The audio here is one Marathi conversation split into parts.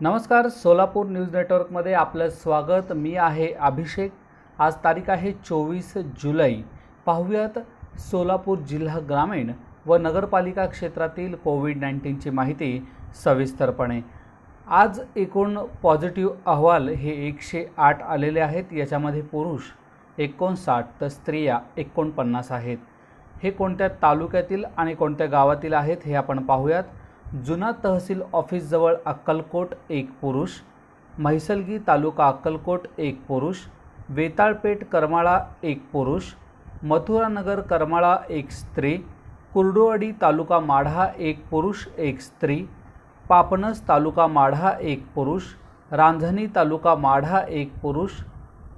नमस्कार सोलापूर न्यूज नेटवर्कमध्ये आपलं स्वागत. मी आहे अभिषेक. आज तारीख आहे चोवीस जुलै. पाहूयात सोलापूर जिल्हा ग्रामीण व नगरपालिका क्षेत्रातील कोविड नाईन्टीनची माहिती सविस्तरपणे. आज एकूण पॉझिटिव्ह अहवाल हे एकशे आठ आलेले आहेत. याच्यामध्ये पुरुष एकोणसाठ तर स्त्रिया एकोणपन्नास आहेत. हे कोणत्या तालुक्यातील आणि कोणत्या गावातील आहेत हे आपण पाहूयात. जुना तहसील ऑफिसजवळ अक्कलकोट एक पुरुष म्हैसलगी तालुका अक्कलकोट एक पुरुष वेताळपेठ करमाळा एक पुरुष मथुरानगर करमाळा एक स्त्री कुर्डुवाडी तालुका माढा एक पुरुष एक स्त्री पापनस तालुका माढा एक पुरुष रांझणी तालुका माढा एक पुरुष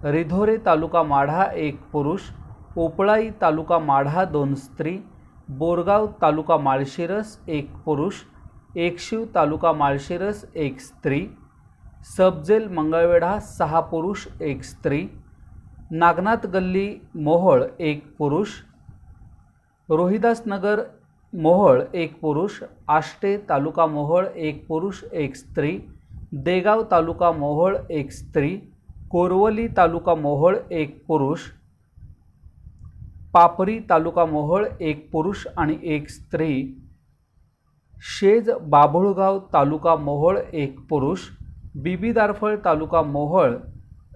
रिधोरे तालुका माढा एक पुरुष उपळाई तालुका माढा दोन स्त्री बोरगाव तालुका माळशिरस एक पुरुष एकशिव तालुका माळशिरस एक स्त्री सबजेल मंगळवेढा सहा पुरुष एक स्त्री नागनाथ गल्ली मोहोळ एक पुरुष रोहिदासनगर मोहोळ एक पुरुष आष्टे तालुका मोहोळ एक पुरुष एक स्त्री देगाव तालुका मोहोळ एक स्त्री कोरवली तालुका मोहोळ एक पुरुष पापरी तालुका मोहोळ एक पुरुष आणि एक स्त्री शेज बाभुळगाव तालुका मोहोळ एक पुरुष बीबी दारफळ तालुका मोहोळ.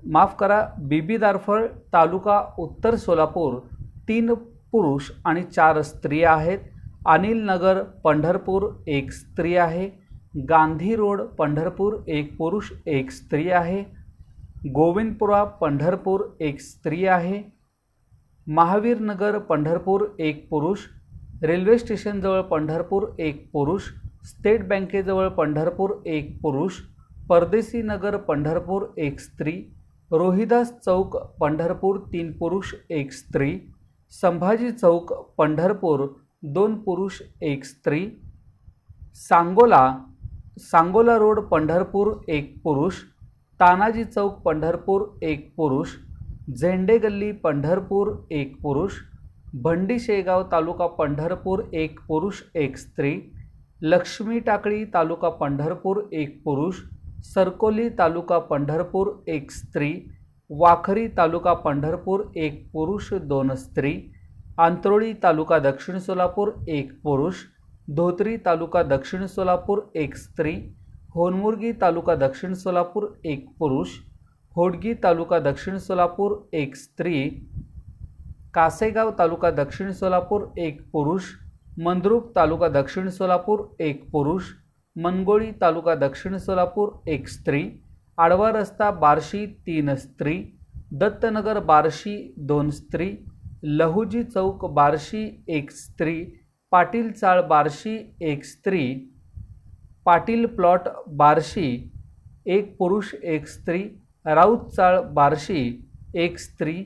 माफ करा बीबी दारफळ तालुका उत्तर सोलापूर. तीन पुरुष आणि चार स्त्रिया आहेत. अनिल नगर पंढरपूर एक स्त्री आहे. गांधी रोड पंढरपूर एक पुरुष एक स्त्री आहे. गोविंदपुरा पंढरपूर एक स्त्री आहे. महावीर नगर पंढरपूर एक पुरुष रेल्वे स्टेशनजवळ पंढरपूर एक पुरुष स्टेट बँकेजवळ पंढरपूर एक पुरुष परदेसी नगर पंढरपूर एक स्त्री रोहिदास चौक पंढरपूर तीन पुरुष एक स्त्री संभाजी चौक पंढरपूर दोन पुरुष एक स्त्री सांगोला सांगोला रोड पंढरपूर एक पुरुष तानाजी चौक पंढरपूर एक पुरुष झेंडे गल्ली पंढरपूर एक पुरुष भंडी शेगाव तालुका पंढरपूर एक पुरुष एक स्त्री. लक्ष्मी टाकळी तालुका पंढरपूर एक पुरुष. सरकोली तालुका पंढरपूर एक स्त्री. वाखरी तालुका पंढरपूर एक पुरुष दोन स्त्री. आंतरोळी तालुका दक्षिण सोलापूर एक पुरुष. धोत्री तालुका दक्षिण सोलापूर एक स्त्री. होनमुर्गी तालुका दक्षिण सोलापूर एक पुरुष. होडगी तालुका दक्षिण सोलापूर एक स्त्री. कासेगाव तालुका दक्षिण सोलापूर एक पुरुष. मंद्रुप तालुका दक्षिण सोलापूर एक पुरुष. मनगोळी तालुका दक्षिण सोलापूर एक स्त्री. आडवा रस्ता बार्शी तीन स्त्री. दत्तनगर बार्शी दोन स्त्री. लहुजी चौक बार्शी एक स्त्री. पाटील चाळ बार्शी एक स्त्री. पाटील प्लॉट बार्शी एक पुरुष एक स्त्री. राऊत चाळ बार्शी एक स्त्री.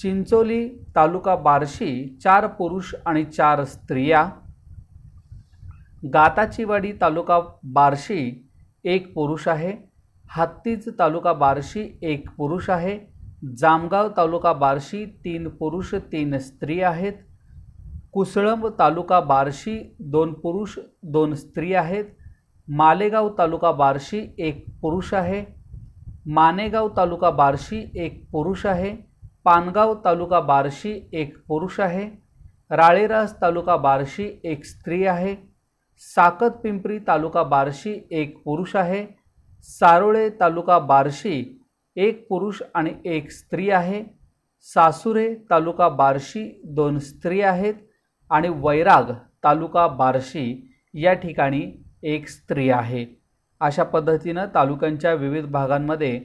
चिंचोली तालुका बार्शी चार पुरुष आणि चार स्त्रिया. गाताचीवाडी तालुका बार्शी एक पुरुष आहे. हत्तीज तालुका बार्शी एक पुरुष आहे. जामगाव तालुका बार्शी तीन पुरुष तीन स्त्री आहेत. कुसळंब तालुका बार्शी दोन पुरुष दोन स्त्री आहेत. मालेगाव तालुका बार्शी एक पुरुष आहे. मानेगाव तालुका बार्शी एक पुरुष आहे. पानगाव तालुका बार्शी एक पुरुष आहे. राळेरास तालुका बार्शी एक स्त्री आहे. साकत पिंपरी तालुका बार्शी एक पुरुष आहे. सारोळे तालुका बार्शी एक पुरुष आणि एक स्त्री आहे. सासुरे तालुका बार्शी दोन स्त्री आहेत आणि वैराग तालुका बार्शी या ठिकाणी एक स्त्री आहे. अशा पद्धतीनं तालुक्यांच्या विविध भागांमध्ये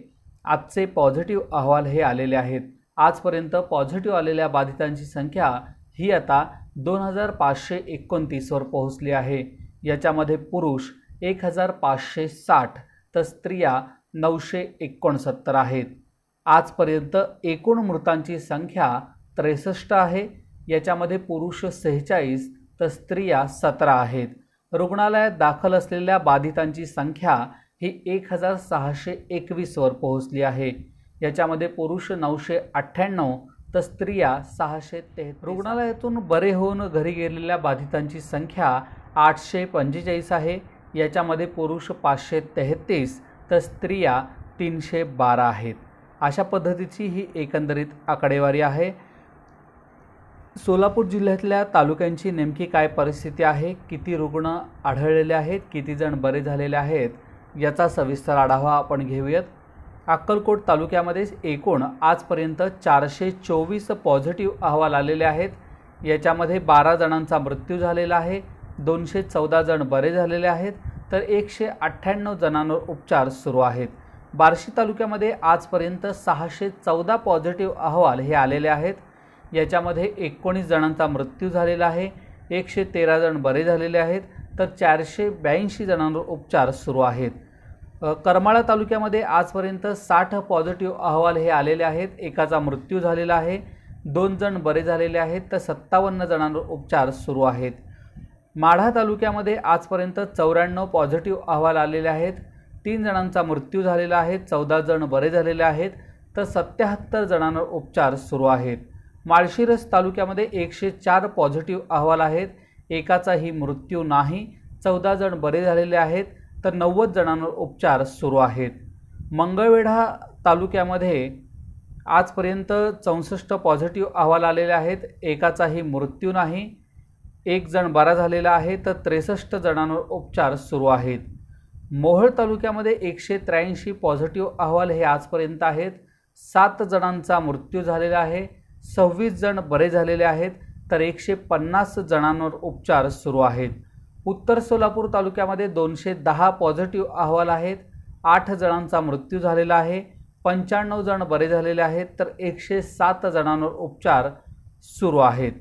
आजचे पॉझिटिव्ह अहवाल हे आलेले आहेत. आजपर्यंत पॉझिटिव्ह आलेल्या बाधितांची संख्या ही आता दोन हजार पाचशे एकोणतीसवर पोहोचली आहे. याच्यामध्ये पुरुष एक हजार पाचशे साठ तर स्त्रिया नऊशे एकोणसत्तर आहेत. आजपर्यंत एकूण मृतांची संख्या त्रेसष्ट आहे. याच्यामध्ये पुरुष सेहेचाळीस तर स्त्रिया सतरा आहेत. रुग्णालयात दाखल असलेल्या बाधितांची संख्या ही एक हजार सहाशे एकवीसवर पोहोचली आहे. याच्यामध्ये पुरुष नऊशे अठ्ठ्याण्णव तर स्त्रिया सहाशे ते रुग्णालयातून बरे होऊन घरी गेलेल्या बाधितांची संख्या आठशे पंचेचाळीस आहे. याच्यामध्ये पुरुष पाचशे तेहतीस तर स्त्रिया तीनशे बारा आहेत. अशा पद्धतीची ही एकंदरीत आकडेवारी आहे. सोलापूर जिल्ह्यातल्या तालुक्यांची नेमकी काय परिस्थिती आहे? किती रुग्ण आढळलेले आहेत? किती जण बरे झालेले आहेत? याचा सविस्तर आढावा आपण घेऊयात. अक्कलकोट तालुक्यामध्ये एकूण आजपर्यंत चारशे चोवीस पॉझिटिव्ह अहवाल आलेले आहेत. याच्यामध्ये बारा जणांचा मृत्यू झालेला आहे. दोनशे चौदा जण बरे झालेले आहेत. तर एकशे अठ्ठ्याण्णव जणांवर उपचार सुरू आहेत. बार्शी तालुक्यामध्ये आजपर्यंत सहाशे चौदा पॉझिटिव्ह अहवाल हे आलेले आहेत. याच्यामध्ये एकोणीस जणांचा मृत्यू झालेला आहे. एकशे तेरा जण बरे झालेले आहेत. तर चारशे ब्याऐंशी जणांवर उपचार सुरू आहेत. करमाळा तालुक्यामध्ये आजपर्यंत साठ पॉझिटिव्ह अहवाल हे आलेले आहेत. एकाचा मृत्यू झालेला आहे. दोन जण बरे झालेले आहेत. तर सत्तावन्न जणांवर उपचार सुरू आहेत. माढा तालुक्यामध्ये आजपर्यंत चौऱ्याण्णव पॉझिटिव्ह अहवाल आलेले आहेत. तीन जणांचा मृत्यू झालेला आहे. चौदा जण बरे झालेले आहेत. तर सत्याहत्तर जणांवर उपचार सुरू आहेत. माळशिरस तालुक्यामध्ये एकशे चार पॉझिटिव्ह अहवाल आहेत. एकाचाही मृत्यू नाही. चौदा जण बरे झालेले आहेत. तर नव्वद जणांवर उपचार सुरू आहेत. मंगळवेढा तालुक्यामध्ये आजपर्यंत चौसष्ट पॉझिटिव्ह अहवाल आलेले आहेत. एकाचाही मृत्यू नाही. एक जण बरा झालेला आहे तर त्रेसष्ट जणांवर उपचार सुरू आहेत. मोहोळ तालुक्यामध्ये एकशे त्र्याऐंशी पॉझिटिव्ह अहवाल हे आजपर्यंत आहेत. सात जणांचा मृत्यू झालेला आहे. सव्वीस जण बरे झालेले आहेत तर एकशे पन्नास जणांवर उपचार सुरू आहेत. उत्तर सोलापूर तालुक्यामध्ये दोनशे दहा पॉझिटिव्ह अहवाल आहेत आठ जणांचा मृत्यू झालेला आहे पंच्याण्णव जण बरे झालेले आहेत तर एकशे सात जणांवर उपचार सुरू आहेत.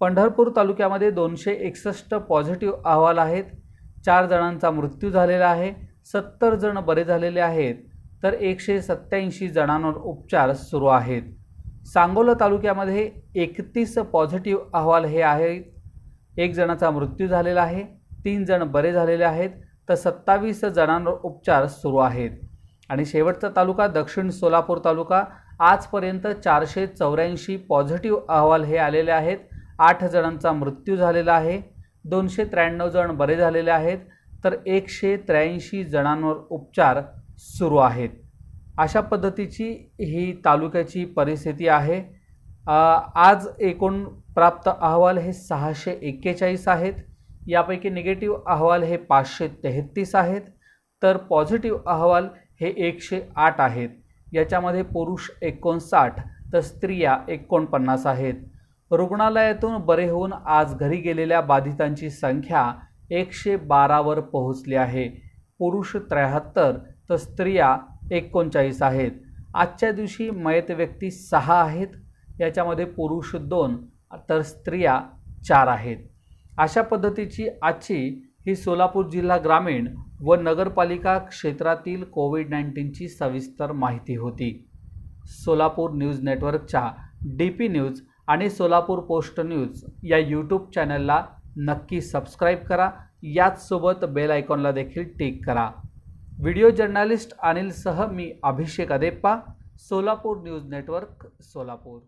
पंढरपूर तालुक्यामध्ये दोनशे एकसष्ट पॉझिटिव्ह अहवाल आहेत चार जणांचा मृत्यू झालेला आहे सत्तर जण बरे झालेले आहेत तर एकशे सत्त्याऐंशी जणांवर उपचार सुरू आहेत. सांगोला तालुक्यामध्ये एकतीस पॉझिटिव्ह अहवाल हे आहेत एक जणाचा मृत्यू झालेला आहे तीन जण बरे झालेले आहेत तर सत्तावीस जणांवर उपचार सुरू आहेत. आणि शेवटचा तालुका दक्षिण सोलापूर तालुका आजपर्यंत चारशे चौऱ्याऐंशी पॉझिटिव्ह अहवाल हे आलेले आहेत. आठ जणांचा मृत्यू झालेला आहे. दोनशे त्र्याण्णव जण बरे झालेले आहेत तर एकशे त्र्याऐंशी जणांवर उपचार सुरू आहेत. अशा पद्धतीची ही तालुक्याची परिस्थिती आहे. आज एकूण प्राप्त अहवाल हे सहाशे एक्केचाळीस आहेत. यापैकी निगेटिव्ह अहवाल हे पाचशे तेहत्तीस आहेत. तर पॉझिटिव्ह अहवाल हे एकशे आठ आहेत. याच्यामध्ये पुरुष एकोणसाठ तर स्त्रिया एकोणपन्नास आहेत. रुग्णालयातून बरे होऊन आज घरी गेलेल्या बाधितांची संख्या एकशे बारावर पोहोचली आहे. पुरुष त्र्याहत्तर तर स्त्रिया एकोणचाळीस आहेत. आजच्या दिवशी मयत व्यक्ती सहा आहेत. याच्यामध्ये पुरुष दोन तर स्त्रिया चार आहेत. अशा पद्धतीची आजची ही सोलापूर जिल्हा ग्रामीण व नगरपालिका क्षेत्रातील कोविड नाईन्टीनची सविस्तर माहिती होती. सोलापूर न्यूज नेटवर्कच्या डी पी न्यूज आणि सोलापूर पोस्ट न्यूज या यूट्यूब चॅनलला नक्की सबस्क्राईब करा. याचसोबत बेल आयकॉनला देखील टिक करा. व्हिडिओ जर्नालिस्ट अनिलसह मी अभिषेक अदेप्पा सोलापूर न्यूज नेटवर्क सोलापूर.